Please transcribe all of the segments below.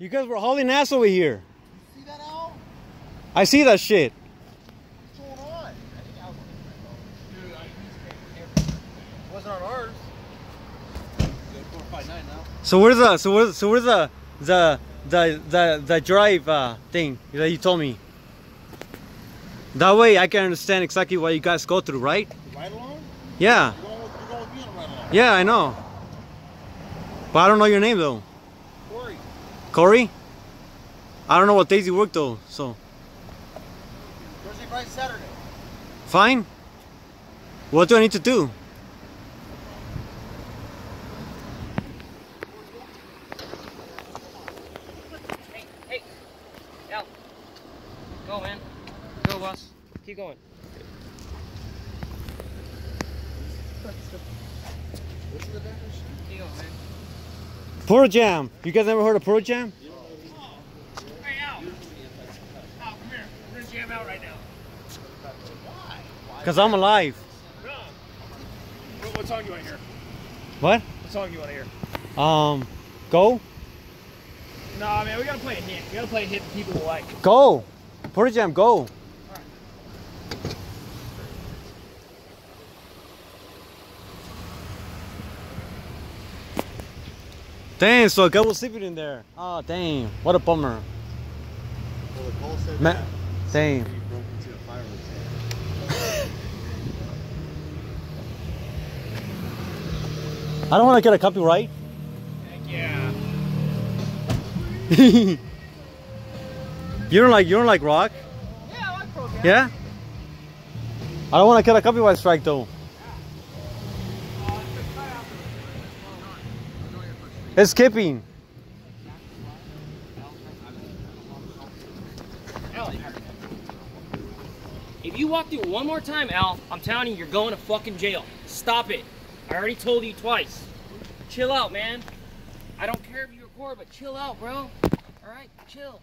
You guys were hauling ass over here. See that, Al? I see that shit. What's going on? I think Al's on the Dude, I wasn't on ours. Four five nine now. So where's the so where's so where's the the the the the drive uh, thing that you told me? That way I can understand exactly what you guys go through, right? Ride along? Yeah, You're going you're going with me on ride along. yeah, I know. But I don't know your name though. Corey. Corey? I don't know what days you work though, so Thursday, Friday, Saturday. fine. What do I need to do? Hey, hey, Al. Go, man. Go, boss. Keep going. Listen to that. Keep going, man. Pearl Jam. You guys never heard of Pearl Jam? Hey, Al. Al, come here. We're gonna jam out right now. Cause I'm alive. No. What, what song you want to hear? What? What song you want to hear? Um, go, Nah, man, we gotta play a hit. We gotta play a hit that people will like. go. Pearl Jam, go. Damn, so a guy was sleeping in there. Oh, damn. What a bummer. Well, the call said Ma- that. Damn. He broke into a fireworks. I don't want to get a copyright. Heck yeah. you don't like you don't like rock? Yeah, I like Jam. Yeah? I don't want to get a copyright strike though. It's skipping. If you walk through one more time, Al, I'm telling you, you're going to fucking jail. Stop it. I already told you twice. Chill out, man. I don't care if you record, but chill out, bro. All right, chill.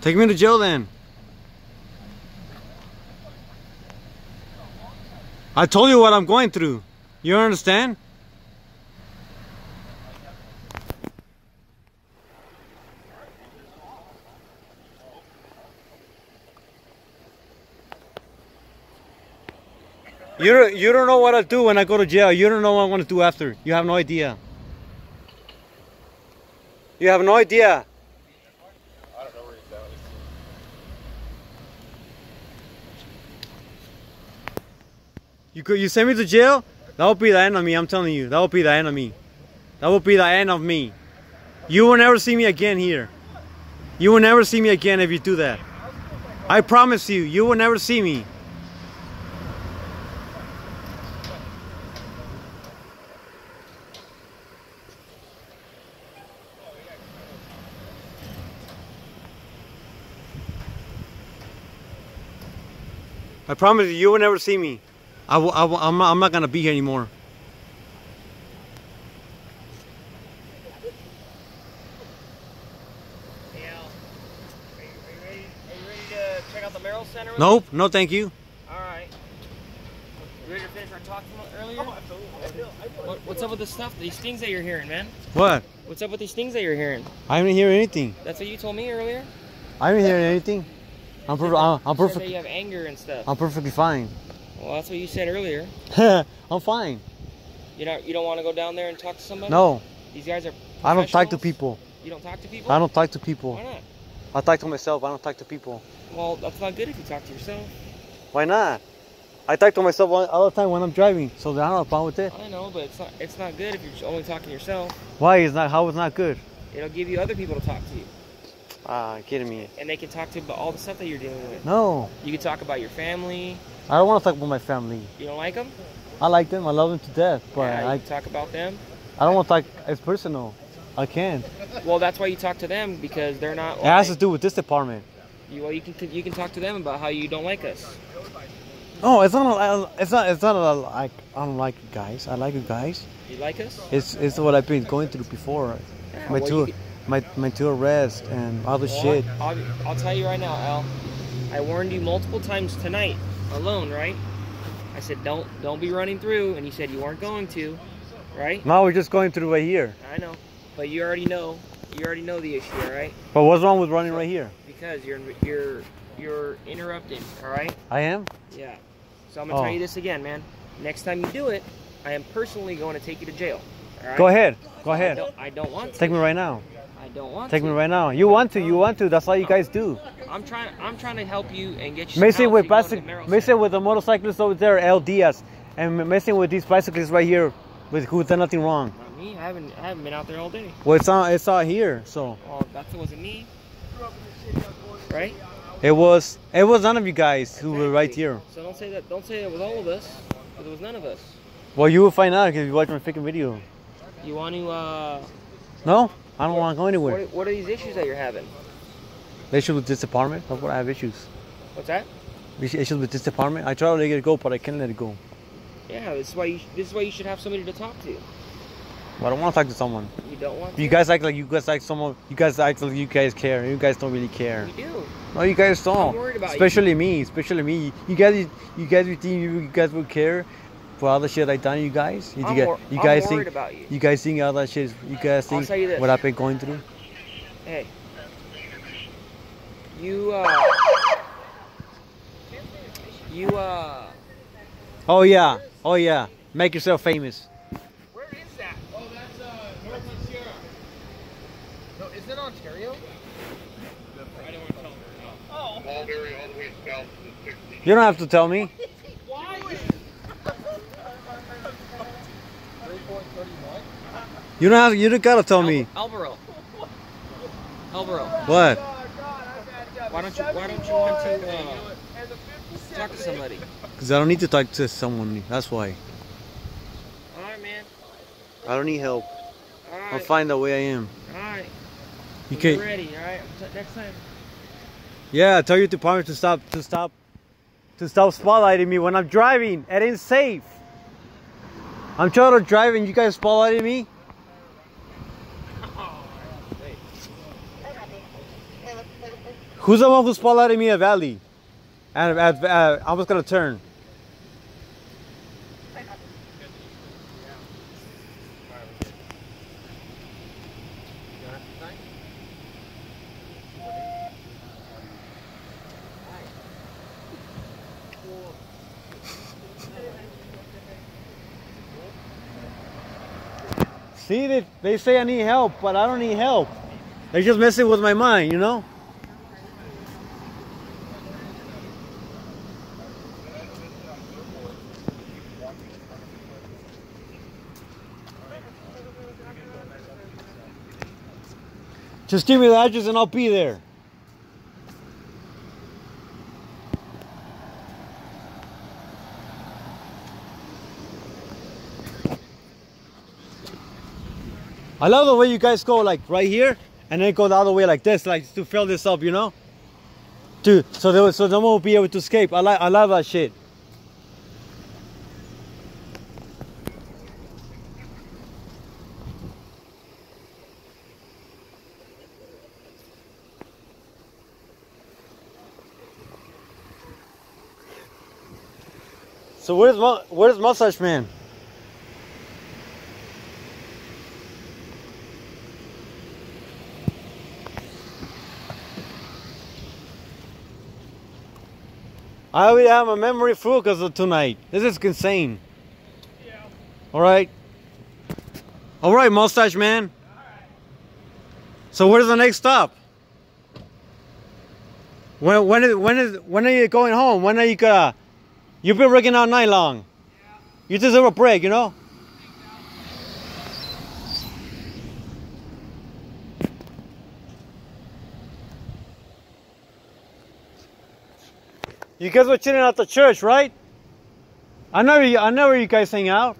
Take me to jail then. I told you what I'm going through. You understand? You don't, you don't know what I'll do when I go to jail. You don't know what I'm going to do after. You have no idea. You have no idea. You could you send me to jail? That will be the end of me. I'm telling you. That will be the end of me. That will be the end of me. You will never see me again here. You will never see me again if you do that. I promise you. You will never see me. I promise you, you will never see me. I will, I will, I'm, not, I'm not gonna be here anymore. Hey, Al. Are you, are you ready? Are you ready to check out the Merrill Center? with Nope, no thank you. me? All right. You ready to finish our talk from earlier? What, what's up with this stuff? These things that you're hearing, man. What? What's up with these things that you're hearing? I didn't hear anything. That's what you told me earlier. I didn't hear anything. I'm, perf- I'm, I'm You perfect. you have anger and stuff. I'm perfectly fine. Well, that's what you said earlier. I'm fine. You know, you don't want to go down there and talk to somebody. No, These guys are. I don't talk to people. You don't talk to people. I don't talk to people. Why not? I talk to myself. I don't talk to people. Well, that's not good if you talk to yourself. Why not? I talk to myself all the time when I'm driving, so I don't have a problem with it. I know, but it's not. It's not good if you're only talking to yourself. Why is not? How is not good? It'll give you other people to talk to, Ah, kidding me? and they can talk to you about all the stuff that you're dealing with. No, You can talk about your family. I don't want to talk about my family. You don't like them, I like them. I love them to death, but yeah, you I, can talk about them. I don't want to talk. It's personal. I can't. Well, that's why you talk to them because they're not. It has to do with this department. you, well, you can you can talk to them about how you don't like us. No, it's not. A, it's not. It's not a, like I don't like you guys. I like you guys. You like us? It's it's what I've been going through before. Yeah, My well, you my my two arrests and all the Well, shit. I'll, I'll tell you right now, Al. I warned you multiple times tonight, alone, right? I said don't don't be running through, and you said you weren't going to, right? Now we're just going through right here. I know, but you already know. you already know the issue, all right? But what's wrong with running right here? Because you're you're you're interrupting, all right? I am. Yeah. So I'm gonna Oh. tell you oh. this again, man. Next time you do it, I am personally going to take you to jail. All right? Go ahead. Go I ahead. don't, I don't want to. Take me right now. I don't want Take to. me right now. You want to. You want to. That's all you guys do. I'm trying. I'm trying to help you and get you. Messing with help so you bicyc- go to the messing with the motorcyclists over there, El Diaz, and messing with these bicyclists right here, with who done nothing wrong. Not me. I haven't. I haven't been out there all day. Well, it's not. It's out here. So Well, that wasn't me. Right? it was. It was none of you guys who were right here. So don't say that. Don't say it was all of us. It was none of us. Well, you will find out if you watch my freaking video. You want to? uh No, I don't want to go anywhere. are, what are these issues that you're having? Issues with this apartment. That's what I have issues. What's that? Issues with this department. I try to let it go, but I can't let it go. Yeah, this is why you. This is why you should have somebody to talk to. But I don't want to talk to someone. You don't want. To? You guys act like you guys like someone. You guys act like you guys care. You guys don't really care. We do. No, you guys don't. I'm worried about you. especially me. Especially me. You guys, you guys, you think you guys would care for all the shit I done, you guys? You, I'm, guys, wor- you I'm worried think about you. you guys think all that shit? Is, you guys I'll think tell you this. what I've been going through? Hey. You uh. You uh. Oh yeah, oh yeah. Make yourself famous. Where is that? Oh, that's uh, Northland Sierra. No, is it Ontario? Mulberry all the way south to 60. You don't have to tell me. Why? 3.31? You don't have. You don't gotta tell me. Alvaro. Alvaro. What? Why don't you Why don't you want to uh, talk to somebody? Because I don't need to talk to someone. That's why. All right, man. I don't need help. All I'll find the way I am. All right. You can. ready. All right. Next time. Yeah, I tell your department to stop. To stop. To stop spotlighting me when I'm driving. It ain't safe. I'm trying to drive and you guys spotlighting me. Who's the one who's spotlighting me at Valley? And I was gonna turn. See, they, they say I need help, but I don't need help. They're just messing with my mind, you know? Just give me the address and I'll be there. I love the way you guys go like right here and then go the other way like this, like to fill this up, you know? Dude, so they, so no one will be able to escape. I like I love that shit. So where's where's Mustache Man? I will have a memory full because of tonight. This is insane. Yeah. All right. All right, mustache man. So where's the next stop? When when is when is when are you going home? When are you gonna? You've been working all night long. You deserve a break, you know. You guys were chilling at the church, right? I know you. I know where you guys hang out.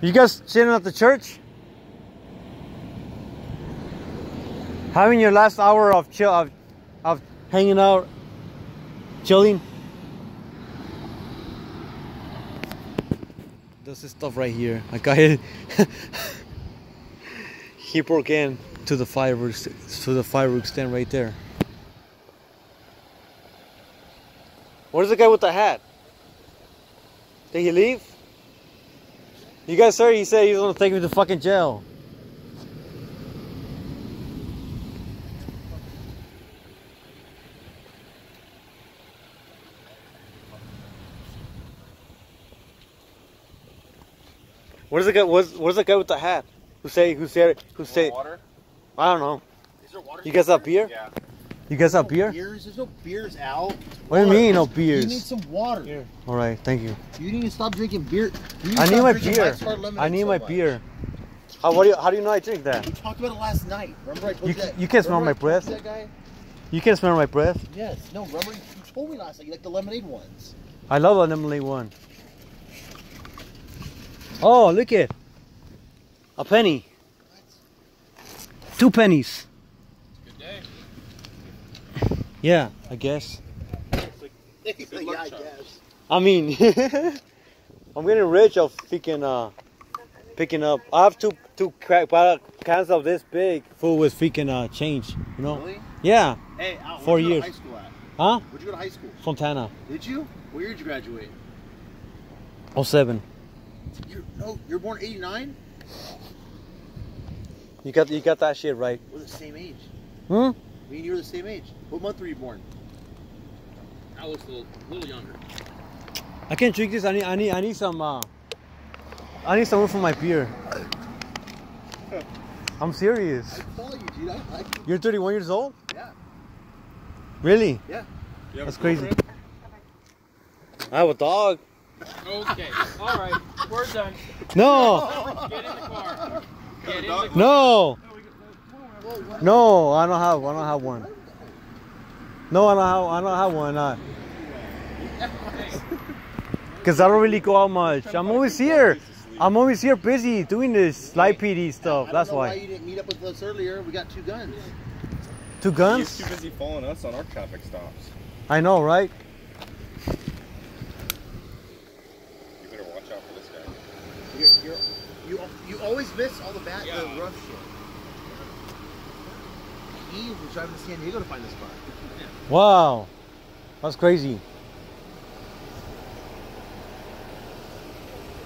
You guys chilling at the church? Having your last hour of chill of, of hanging out, chilling. This is stuff right here. I got it. he broke in to the fireworks to the fireworks stand right there. Where's the guy with the hat? Did he leave? You guys heard he said he was gonna take me to fucking jail. Where's the guy? Where's, where's the guy with the hat? Who say? Who said? Who say? Water? I don't know. Is there water? You guys up here? Yeah. You guys have beer? Beers? There's no beers, Al. What do you mean, no You need some water. All right, thank you. You need to stop drinking beer. Need I need my beer. I need so my much. beer. How, what do you, how do you know I drink that? We talked about it last night. Remember I told You you, that? you can't smell my breath. you That guy? You can smell my breath. Yes. No, remember you told me last night you like the lemonade ones. I love a lemonade one. Oh, look it. A penny. Two pennies. Good day. Yeah, I guess. yeah, I guess. I mean, I'm getting rich of picking, uh, picking up. I have two two crack bottle cans of this big full with freaking uh change. You know? Really? Yeah. Hey, Al, Four you years. Go to high school at? Huh? Where'd you go to high school? Fontana. Did you? What year did you graduate? Oh seven. You're, no, you're born '89. You got you got that shit right. We're the same age. Hmm? Me and you were the same age. What month were you born? I was a little, little younger. I can't drink this. I need I need I need some. Uh, I need some for my beer. I'm serious. I follow you, dude. I, I, You're 31 years old? yeah. Really? Yeah. That's crazy. I have a dog. Okay, all right, we're done. No, Get in the car. Get in the car. no, no. I don't have. I don't have one. No, I don't have. I don't have one. Uh, Cause I don't really go out much. I'm always here. I'm always here busy doing this light PD stuff. That's why. why. you didn't meet up with us earlier. We got two guns. Two guns? He's guns? too busy following us on our traffic stops. I know, right? You better watch out for this guy. You're, you're, you you always miss all the bad, the rough shit. He was driving to San Diego to find this spot. Wow, that's crazy.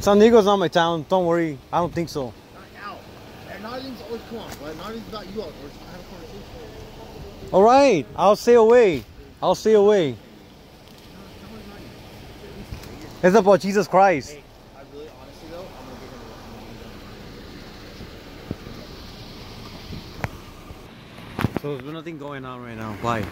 San Diego's not my town. Don't worry. I don't think so. Not out. And Nottingham's always come on, but Nottingham's not you all. We're just having a conversation. All right, I'll stay away. I'll stay away. It's about Jesus Christ. Hey, I really, honestly though, I'm gonna get him. I'm gonna get him. So there's nothing going on right now. Why?